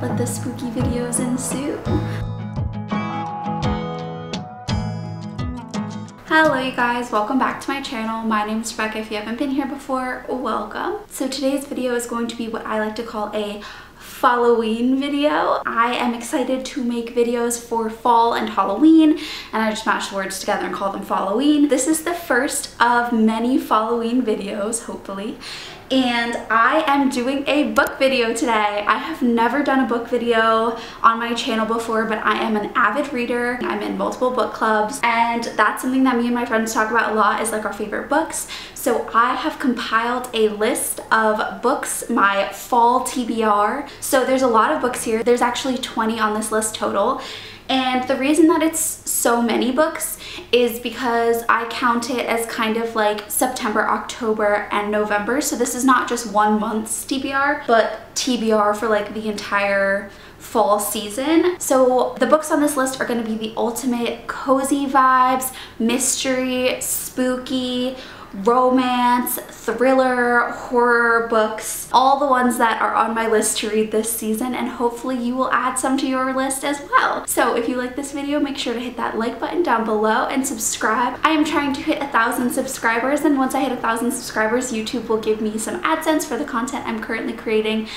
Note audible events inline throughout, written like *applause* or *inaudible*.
let the spooky videos ensue. Hello you guys, welcome back to my channel. My name is Rebecca. If you haven't been here before, welcome. So today's video is going to be what I like to call a Halloween video. I am excited to make videos for fall and Halloween and I just mashed words together and call them Halloween. This is the first of many Halloween videos, hopefully and I am doing a book video today. I have never done a book video on my channel before, but I am an avid reader. I'm in multiple book clubs, and that's something that me and my friends talk about a lot is like our favorite books. So I have compiled a list of books, my fall TBR. So there's a lot of books here. There's actually 20 on this list total. And the reason that it's so many books is because I count it as kind of like September, October, and November. So this is not just one month's TBR, but TBR for like the entire fall season. So the books on this list are going to be the ultimate cozy vibes, mystery, spooky, romance, thriller, horror books, all the ones that are on my list to read this season and hopefully you will add some to your list as well. So if you like this video, make sure to hit that like button down below and subscribe. I am trying to hit a thousand subscribers and once I hit a thousand subscribers, YouTube will give me some AdSense for the content I'm currently creating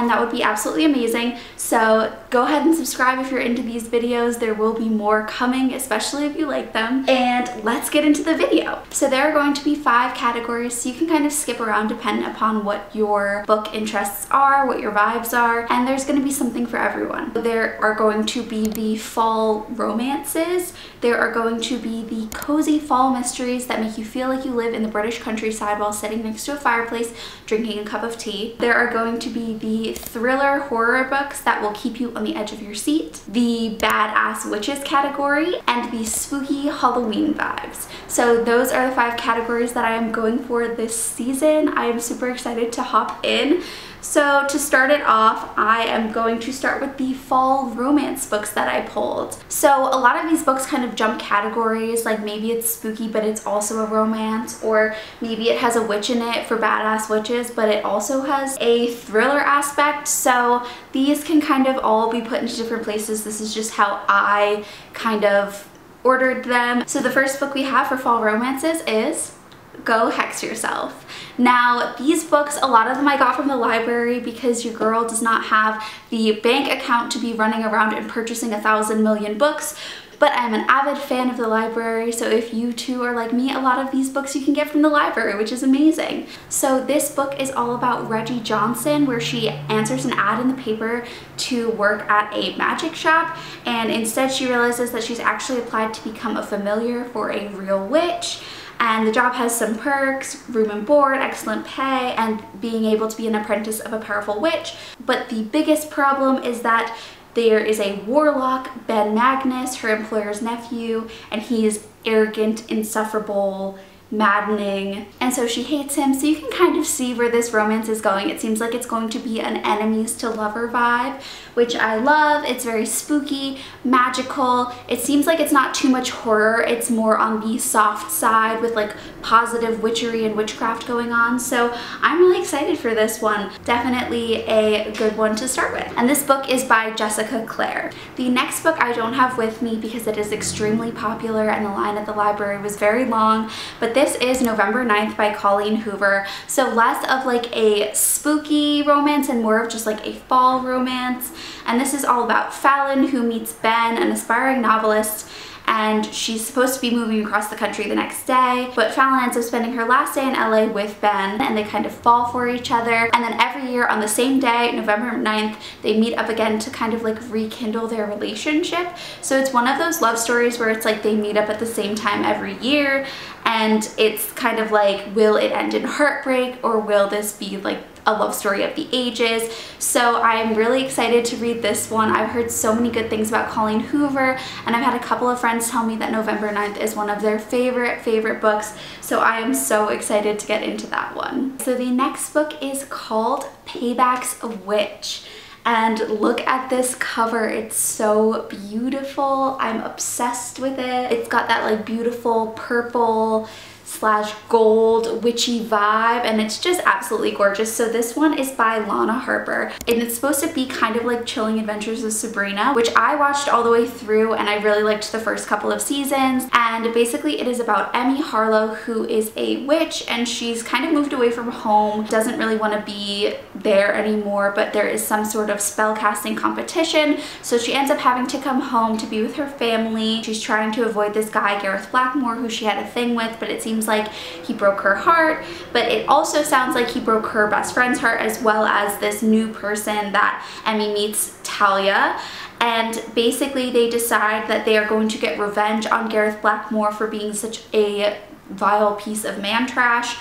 and that would be absolutely amazing. So go ahead and subscribe if you're into these videos. There will be more coming, especially if you like them. And let's get into the video. So there are going to be five categories, so you can kind of skip around depending upon what your book interests are, what your vibes are, and there's going to be something for everyone. There are going to be the fall romances. There are going to be the cozy fall mysteries that make you feel like you live in the British countryside while sitting next to a fireplace drinking a cup of tea. There are going to be the thriller horror books that will keep you on the edge of your seat, the badass witches category, and the spooky Halloween vibes. So those are the five categories that I am going for this season. I am super excited to hop in. So to start it off, I am going to start with the fall romance books that I pulled. So a lot of these books kind of jump categories, like maybe it's spooky but it's also a romance, or maybe it has a witch in it for badass witches, but it also has a thriller aspect. So these can kind of all be put into different places. This is just how I kind of ordered them. So the first book we have for fall romances is Go Hex Yourself. Now, these books, a lot of them I got from the library because your girl does not have the bank account to be running around and purchasing a thousand million books, but I'm an avid fan of the library, so if you too are like me, a lot of these books you can get from the library, which is amazing. So this book is all about Reggie Johnson, where she answers an ad in the paper to work at a magic shop, and instead she realizes that she's actually applied to become a familiar for a real witch, and the job has some perks, room and board, excellent pay, and being able to be an apprentice of a powerful witch. But the biggest problem is that there is a warlock, Ben Magnus, her employer's nephew, and he is arrogant, insufferable, maddening. And so she hates him. So you can kind of see where this romance is going. It seems like it's going to be an enemies to lover vibe which I love. It's very spooky magical. It seems like it's not too much horror. It's more on the soft side with like positive witchery and witchcraft going on. So I'm really excited for this one. Definitely a good one to start with. And this book is by Jessica Clare. The next book I don't have with me because it is extremely popular and the line at the library was very long but this this is November 9th by Colleen Hoover. So less of like a spooky romance and more of just like a fall romance. And this is all about Fallon who meets Ben, an aspiring novelist, and she's supposed to be moving across the country the next day. But Fallon ends up spending her last day in LA with Ben and they kind of fall for each other. And then every year on the same day November 9th they meet up again to kind of like rekindle their relationship. So it's one of those love stories where it's like they meet up at the same time every year and it's kind of like will it end in heartbreak or will this be like a love story of the ages. So I'm really excited to read this one. I've heard so many good things about Colleen Hoover and I've had a couple of friends tell me that November 9th is one of their favorite, favorite books. So I am so excited to get into that one. So the next book is called Payback's Witch. And look at this cover, it's so beautiful. I'm obsessed with it. It's got that like beautiful purple slash gold witchy vibe and it's just absolutely gorgeous. So this one is by Lana Harper and it's supposed to be kind of like Chilling Adventures of Sabrina, which I watched all the way through and I really liked the first couple of seasons. And basically it is about Emmy Harlow who is a witch and she's kind of moved away from home, doesn't really want to be there anymore, but there is some sort of spell casting competition. So she ends up having to come home to be with her family. She's trying to avoid this guy, Gareth Blackmore, who she had a thing with, but it seems like like he broke her heart, but it also sounds like he broke her best friend's heart as well as this new person that Emmy meets, Talia. And basically they decide that they are going to get revenge on Gareth Blackmore for being such a vile piece of man trash.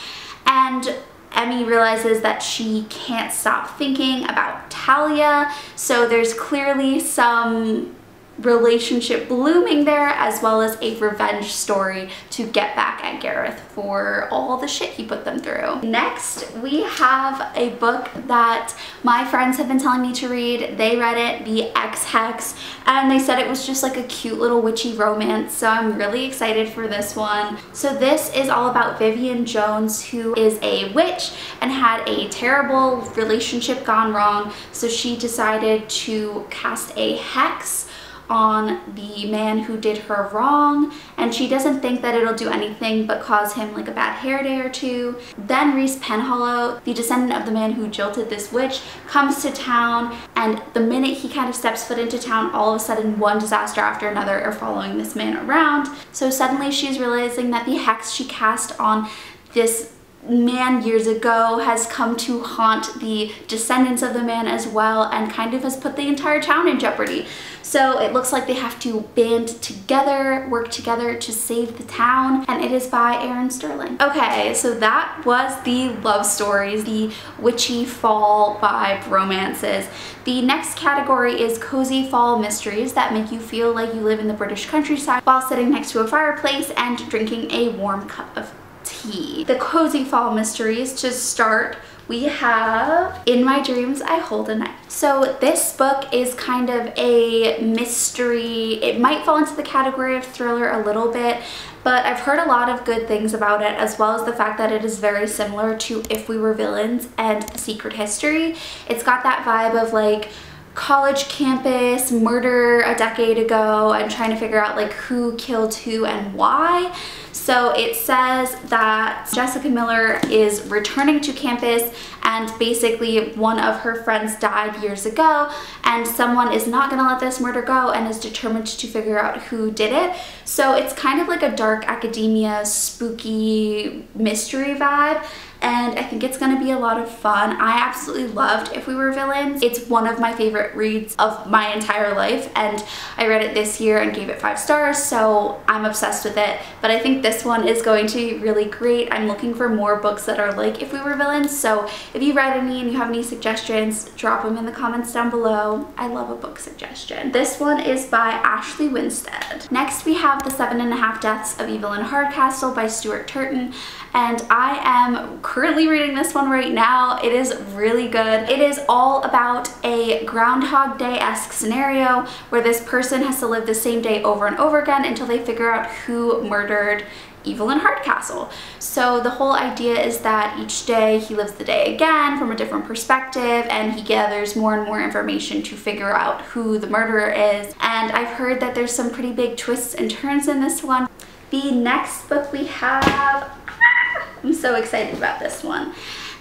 And Emmy realizes that she can't stop thinking about Talia. So there's clearly some relationship blooming there as well as a revenge story to get back at Gareth for all the shit he put them through. Next, we have a book that my friends have been telling me to read. They read it, The Ex-Hex, and they said it was just like a cute little witchy romance, so I'm really excited for this one. So this is all about Vivienne Jones, who is a witch and had a terrible relationship gone wrong, so she decided to cast a hex on the man who did her wrong and she doesn't think that it'll do anything but cause him like a bad hair day or two. Then Rhys Penhallow, the descendant of the man who jilted this witch, comes to town and the minute he kind of steps foot into town, all of a sudden one disaster after another are following this man around. So suddenly she's realizing that the hex she cast on this man years ago has come to haunt the descendants of the man as well and kind of has put the entire town in jeopardy. So it looks like they have to band together, work together to save the town, and it is by Erin Sterling. Okay, so that was the love stories, the witchy fall vibe romances. The next category is cozy fall mysteries that make you feel like you live in the British countryside while sitting next to a fireplace and drinking a warm cup of The cozy fall mysteries to start we have In My Dreams I Hold a Knife. So this book is kind of a mystery. It might fall into the category of thriller a little bit, but I've heard a lot of good things about it as well as the fact that it is very similar to If We Were Villains and Secret History. It's got that vibe of like college campus murder a decade ago and trying to figure out like who killed who and why. So it says that Jessica Miller is returning to campus and basically one of her friends died years ago and someone is not gonna let this murder go and is determined to figure out who did it. So it's kind of like a dark academia spooky mystery vibe and I think it's gonna be a lot of fun. I absolutely loved If We Were Villains. It's one of my favorite reads of my entire life and I read it this year and gave it five stars so I'm obsessed with it but I think this one is going to be really great. I'm looking for more books that are like If We Were Villains so if you read any and you have any suggestions drop them in the comments down below. I love a book suggestion. This one is by Ashley Winstead. Next we have The Seven and a Half Deaths of Evelyn Hardcastle by Stuart Turton and I am currently reading this one right now. It is really good. It is all about a Groundhog Day-esque scenario where this person has to live the same day over and over again until they figure out who murdered Evelyn Hardcastle. So the whole idea is that each day he lives the day again from a different perspective and he gathers more and more information to figure out who the murderer is. And I've heard that there's some pretty big twists and turns in this one. The next book we have I'm so excited about this one.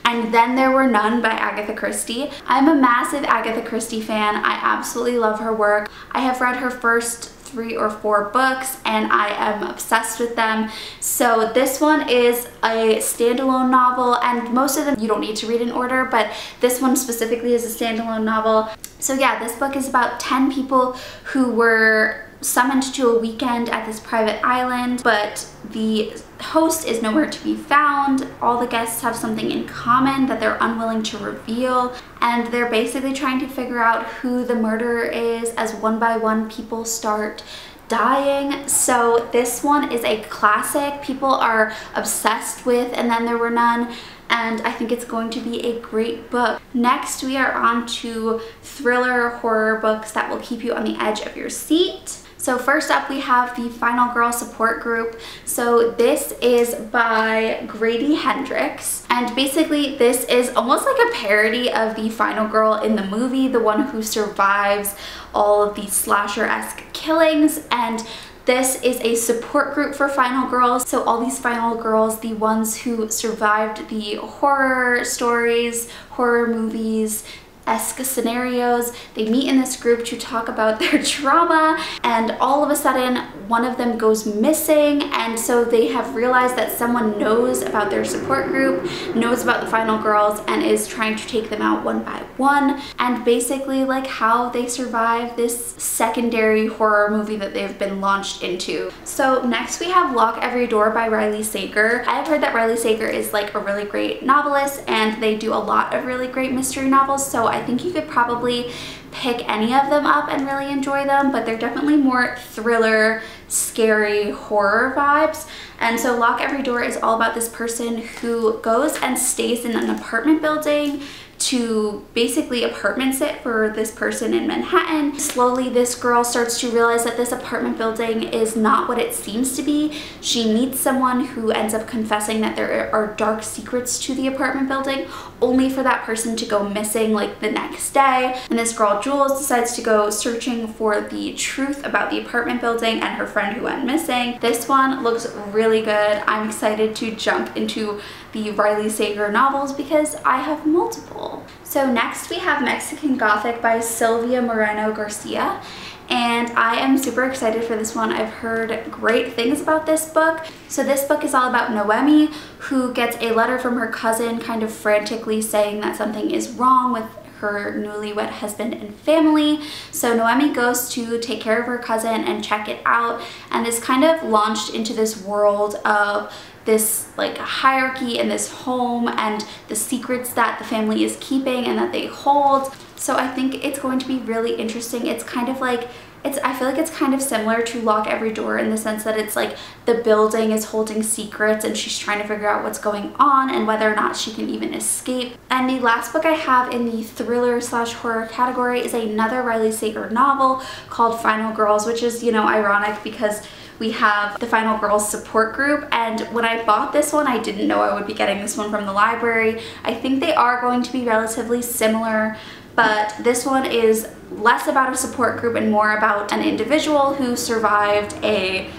And Then There Were None by Agatha Christie. I'm a massive Agatha Christie fan. I absolutely love her work. I have read her first three or four books and I am obsessed with them. So this one is a standalone novel and most of them you don't need to read in order but this one specifically is a standalone novel. So yeah, this book is about 10 people who were summoned to a weekend at this private island, but the host is nowhere to be found. All the guests have something in common that they're unwilling to reveal, and they're basically trying to figure out who the murderer is as one by one people start dying. So this one is a classic. People are obsessed with And Then There Were None and I think it's going to be a great book. Next, we are on to thriller horror books that will keep you on the edge of your seat. So first up we have the Final Girl support group. So this is by Grady Hendrix and basically this is almost like a parody of the Final Girl in the movie, the one who survives all of these slasher-esque killings and this is a support group for final girls. So all these final girls, the ones who survived the horror stories, horror movies, esque scenarios. They meet in this group to talk about *laughs* their trauma and all of a sudden one of them goes missing and so they have realized that someone knows about their support group, knows about the final girls and is trying to take them out one by one and basically like how they survive this secondary horror movie that they've been launched into. So next we have Lock Every Door by Riley Sager. I've heard that Riley Sager is like a really great novelist and they do a lot of really great mystery novels so I think you could probably pick any of them up and really enjoy them, but they're definitely more thriller, scary, horror vibes. And so Lock Every Door is all about this person who goes and stays in an apartment building to basically apartment sit for this person in Manhattan. Slowly this girl starts to realize that this apartment building is not what it seems to be. She meets someone who ends up confessing that there are dark secrets to the apartment building only for that person to go missing like the next day. And this girl Jules decides to go searching for the truth about the apartment building and her friend who went missing. This one looks really good. I'm excited to jump into the Riley Sager novels because I have multiple. So next we have Mexican Gothic by Silvia Moreno Garcia and I am super excited for this one. I've heard great things about this book. So this book is all about Noemi who gets a letter from her cousin kind of frantically saying that something is wrong with her newlywed husband and family. So Noemi goes to take care of her cousin and check it out and is kind of launched into this world of this like hierarchy in this home and the secrets that the family is keeping and that they hold. So I think it's going to be really interesting. It's kind of like it's I feel like it's kind of similar to Lock Every Door in the sense that it's like the building is holding secrets and she's trying to figure out what's going on and whether or not she can even escape. And the last book I have in the thriller slash horror category is another Riley Sager novel called Final Girls, which is, you know, ironic because we have the Final Girls support group and when I bought this one I didn't know I would be getting this one from the library. I think they are going to be relatively similar but this one is less about a support group and more about an individual who survived a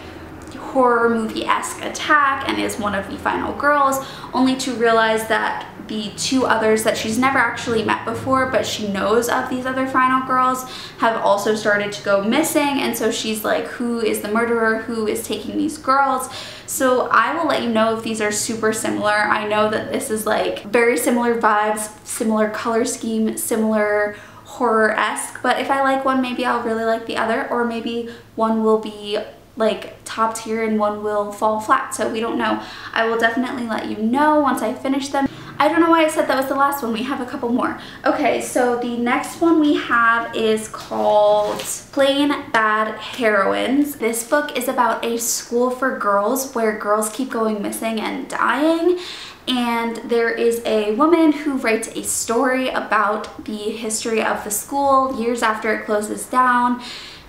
horror movie-esque attack and is one of the final girls, only to realize that the two others that she's never actually met before but she knows of these other final girls have also started to go missing. And so she's like who is the murderer? Who is taking these girls? So I will let you know if these are super similar. I know that this is like very similar vibes similar color scheme similar horror-esque. But if I like one maybe I'll really like the other or maybe one will be like top tier and one will fall flat so we don't know I will definitely let you know once I finish them I don't know why I said that was the last one. We have a couple more. Okay, so the next one we have is called Plain Bad Heroines. This book is about a school for girls where girls keep going missing and dying and there is a woman who writes a story about the history of the school years after it closes down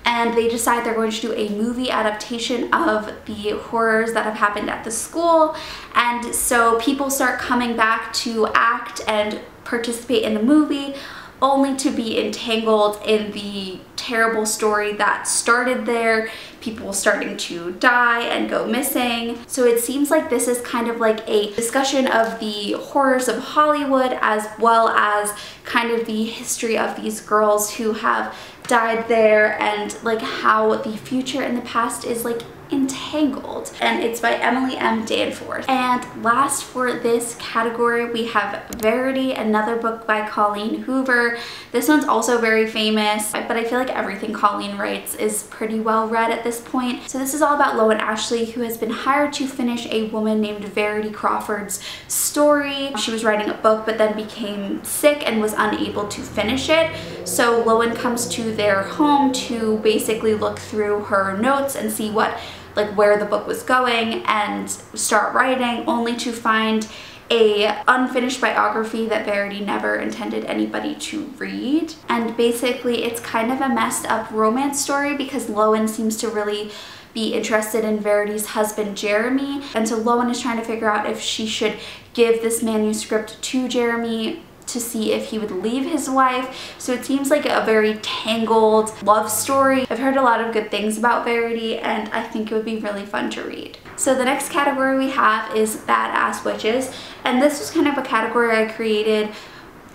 and they decide they're going to do a movie adaptation of the horrors that have happened at the school. And so people start coming back to act and participate in the movie only to be entangled in the terrible story that started there, people starting to die and go missing. So it seems like this is kind of like a discussion of the horrors of Hollywood as well as kind of the history of these girls who have died there and like how the future and the past is like Entangled and it's by Emily M. Danforth. And last for this category we have Verity, another book by Colleen Hoover. This one's also very famous but I feel like everything Colleen writes is pretty well read at this point. So this is all about Lowen Ashleigh who has been hired to finish a woman named Verity Crawford's story. She was writing a book but then became sick and was unable to finish it. So Lowen comes to their home to basically look through her notes and see what like where the book was going and start writing only to find a unfinished biography that Verity never intended anybody to read. And basically it's kind of a messed up romance story because Lowen seems to really be interested in Verity's husband Jeremy and so Lowen is trying to figure out if she should give this manuscript to Jeremy to see if he would leave his wife. So it seems like a very tangled love story. I've heard a lot of good things about Verity and I think it would be really fun to read. So the next category we have is Badass Witches and this was kind of a category I created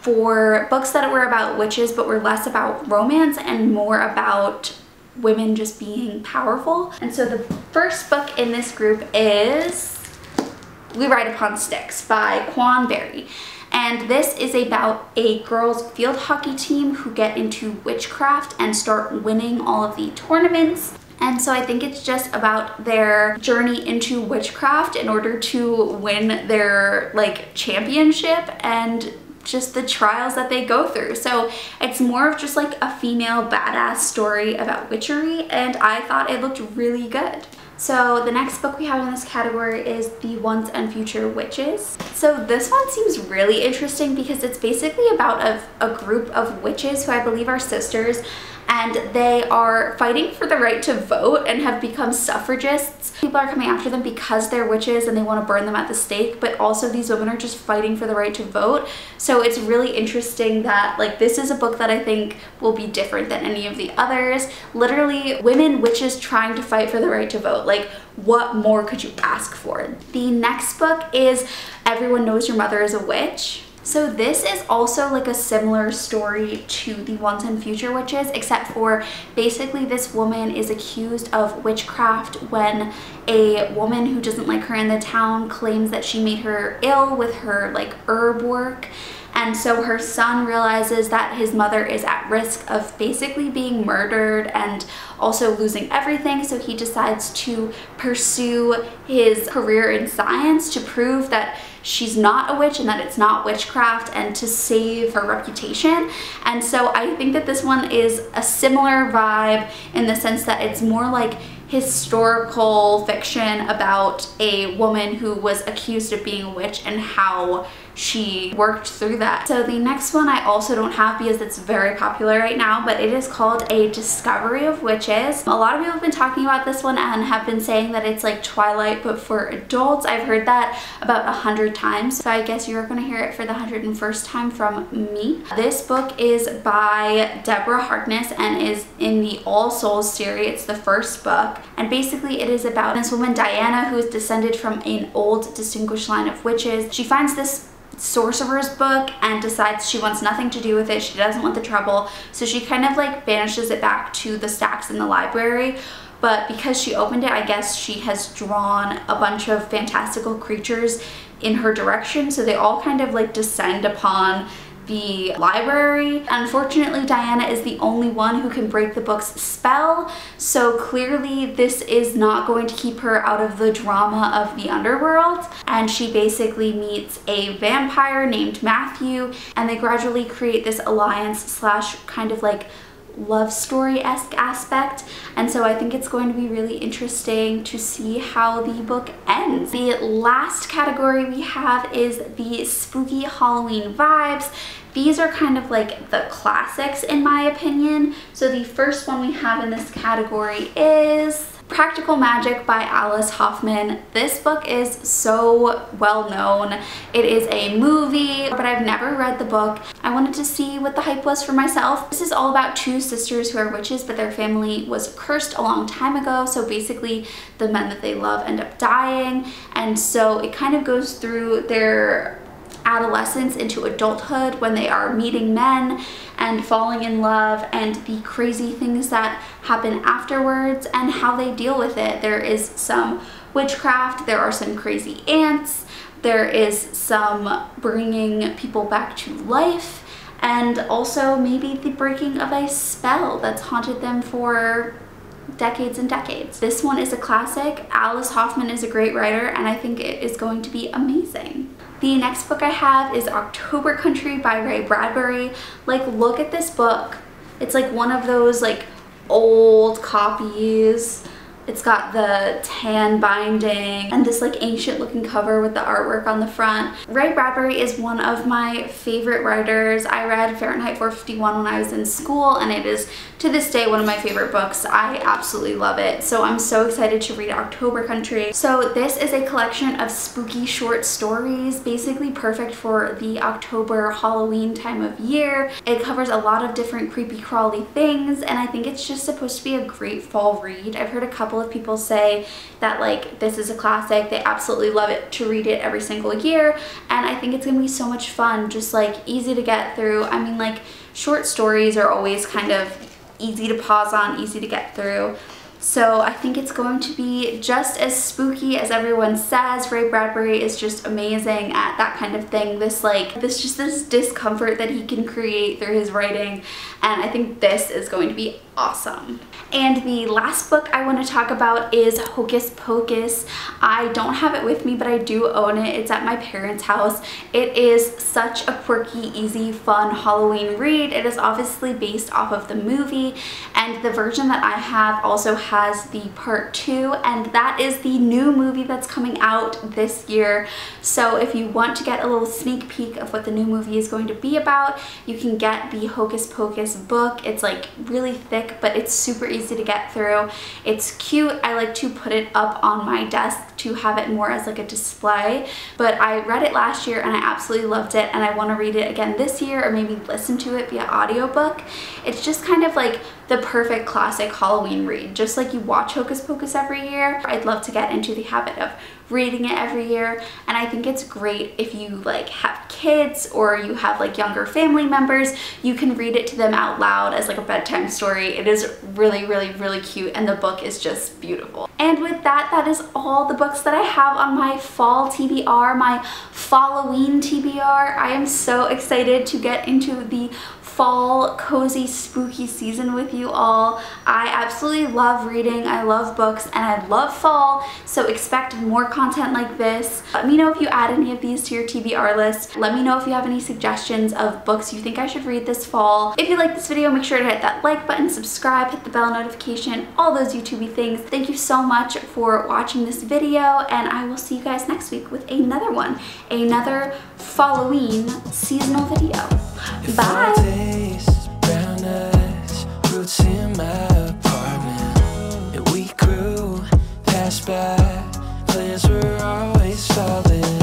for books that were about witches but were less about romance and more about women just being powerful. And so the first book in this group is We Ride Upon Sticks by Quan Barry. And this is about a girls field hockey team who get into witchcraft and start winning all of the tournaments. And so I think it's just about their journey into witchcraft in order to win their like championship and just the trials that they go through. So it's more of just like a female badass story about witchery and I thought it looked really good. So the next book we have in this category is The Once and Future Witches. So this one seems really interesting because it's basically about a, a group of witches who I believe are sisters and they are fighting for the right to vote and have become suffragists. People are coming after them because they're witches and they want to burn them at the stake, but also these women are just fighting for the right to vote. So it's really interesting that like this is a book that I think will be different than any of the others. Literally women witches trying to fight for the right to vote. Like what more could you ask for? The next book is Everyone Knows Your Mother is a Witch. So this is also like a similar story to the Once and Future Witches, except for basically this woman is accused of witchcraft when a woman who doesn't like her in the town claims that she made her ill with her like herb work. And so her son realizes that his mother is at risk of basically being murdered and also losing everything. So he decides to pursue his career in science to prove that she's not a witch and that it's not witchcraft and to save her reputation. And so I think that this one is a similar vibe in the sense that it's more like historical fiction about a woman who was accused of being a witch and how she worked through that. So the next one I also don't have because it's very popular right now, but it is called A Discovery of Witches. A lot of people have been talking about this one and have been saying that it's like Twilight but for adults. I've heard that about a hundred times, so I guess you're gonna hear it for the 101st time from me. This book is by Deborah Harkness and is in the All Souls series. It's the first book. And basically it is about this woman, Diana, who is descended from an old distinguished line of witches. She finds this sorcerer's book and decides she wants nothing to do with it. She doesn't want the trouble. So she kind of like banishes it back to the stacks in the library. But because she opened it, I guess she has drawn a bunch of fantastical creatures in her direction. So they all kind of like descend upon the library. Unfortunately, Diana is the only one who can break the book's spell, so clearly this is not going to keep her out of the drama of the underworld. And she basically meets a vampire named Matthew, and they gradually create this alliance slash kind of like love story-esque aspect and so I think it's going to be really interesting to see how the book ends. The last category we have is the spooky Halloween vibes. These are kind of like the classics in my opinion. So the first one we have in this category is Practical Magic by Alice Hoffman. This book is so well known. It is a movie, but I've never read the book. I wanted to see what the hype was for myself. This is all about two sisters who are witches, but their family was cursed a long time ago. So basically the men that they love end up dying. And so it kind of goes through their adolescence into adulthood when they are meeting men and falling in love and the crazy things that happen afterwards and how they deal with it. There is some witchcraft, there are some crazy ants, there is some bringing people back to life, and also maybe the breaking of a spell that's haunted them for decades and decades. This one is a classic. Alice Hoffman is a great writer and I think it is going to be amazing. The next book I have is October Country by Ray Bradbury. Like, look at this book. It's like one of those like old copies It's got the tan binding and this like ancient looking cover with the artwork on the front. Ray Bradbury is one of my favorite writers. I read Fahrenheit 451 when I was in school and it is to this day one of my favorite books. I absolutely love it. So I'm so excited to read October Country. So this is a collection of spooky short stories, basically perfect for the October Halloween time of year. It covers a lot of different creepy crawly things and I think it's just supposed to be a great fall read. I've heard a couple couple of people say that like this is a classic. They absolutely love it to read it every single year. And I think it's gonna be so much fun, just like easy to get through. I mean like short stories are always kind of easy to pause on, easy to get through. So I think it's going to be just as spooky as everyone says. Ray Bradbury is just amazing at that kind of thing. This like, this just this discomfort that he can create through his writing. And I think this is going to be awesome. And the last book I want to talk about is Hocus Pocus. I don't have it with me, but I do own it. It's at my parents' house. It is such a quirky, easy, fun Halloween read. It is obviously based off of the movie, and the version that I have also has the part two, and that is the new movie that's coming out this year. So if you want to get a little sneak peek of what the new movie is going to be about, you can get the Hocus Pocus book. It's like really thick thick, but it's super easy to get through. It's cute. I like to put it up on my desk to have it more as like a display, but I read it last year and I absolutely loved it and I want to read it again this year or maybe listen to it via audiobook. It's just kind of like the perfect classic Halloween read. Just like you watch Hocus Pocus every year, I'd love to get into the habit of reading it every year. And I think it's great if you like have kids or you have like younger family members you can read it to them out loud as like a bedtime story. It is really really really cute and the book is just beautiful. And with that that is all the books that I have on my fall TBR my Halloween TBR I am so excited to get into the fall cozy spooky season with you all. I absolutely love reading, I love books, and I love fall, so expect more content like this. Let me know if you add any of these to your TBR list. Let me know if you have any suggestions of books you think I should read this fall. If you like this video, make sure to hit that like button, subscribe, hit the bell notification, all those YouTubey things. Thank you so much for watching this video, and I will see you guys next week with another one, another Halloween seasonal video. Bye! face, brown eyes, roots in my apartment. And we grew, passed by, plans were always falling.